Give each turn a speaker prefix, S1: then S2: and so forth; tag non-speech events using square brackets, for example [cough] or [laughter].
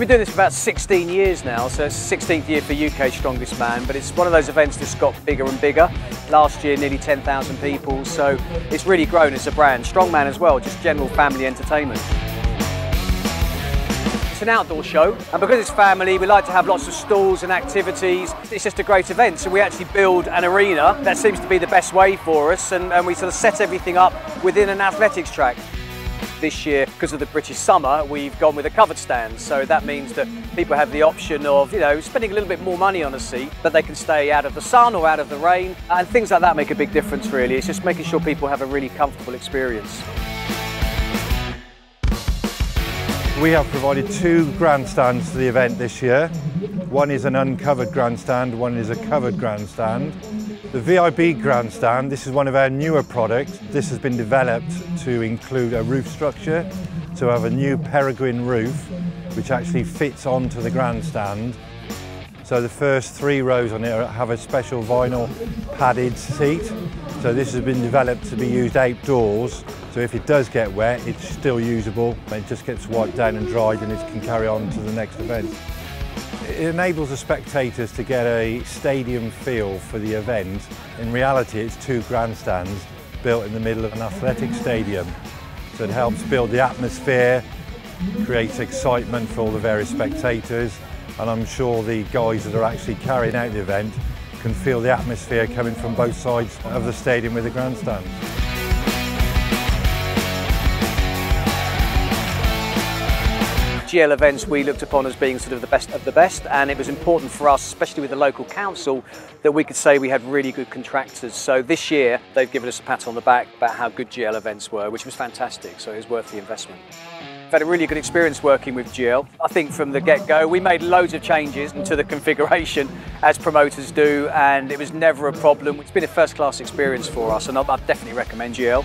S1: We've been doing this for about 16 years now, so it's 16th year for UK Strongest Man, but it's one of those events that's got bigger and bigger. Last year, nearly 10,000 people, so it's really grown as a brand. Strongman as well, just general family entertainment. It's an outdoor show, and because it's family, we like to have lots of stalls and activities. It's just a great event, so we actually build an arena. That seems to be the best way for us, and, and we sort of set everything up within an athletics track this year because of the British summer we've gone with a covered stand so that means that people have the option of you know spending a little bit more money on a seat but they can stay out of the sun or out of the rain and things like that make a big difference really it's just making sure people have a really comfortable experience
S2: We have provided two grandstands to the event this year. One is an uncovered grandstand, one is a covered grandstand. The VIP grandstand, this is one of our newer products. This has been developed to include a roof structure, to have a new peregrine roof, which actually fits onto the grandstand. So the first three rows on it have a special vinyl padded seat. So this has been developed to be used outdoors so if it does get wet, it's still usable, it just gets wiped down and dried and it can carry on to the next event. It enables the spectators to get a stadium feel for the event. In reality, it's two grandstands built in the middle of an athletic stadium. So it helps build the atmosphere, creates excitement for all the various spectators, and I'm sure the guys that are actually carrying out the event can feel the atmosphere coming from both sides of the stadium with the grandstand.
S1: GL events we looked upon as being sort of the best of the best and it was important for us, especially with the local council, that we could say we had really good contractors. So this year they've given us a pat on the back about how good GL events were, which was fantastic, so it was worth the investment. I've had a really good experience working with GL. I think from the get-go we made loads of changes to the [laughs] configuration as promoters do and it was never a problem. It's been a first-class experience for us and I'd definitely recommend GL.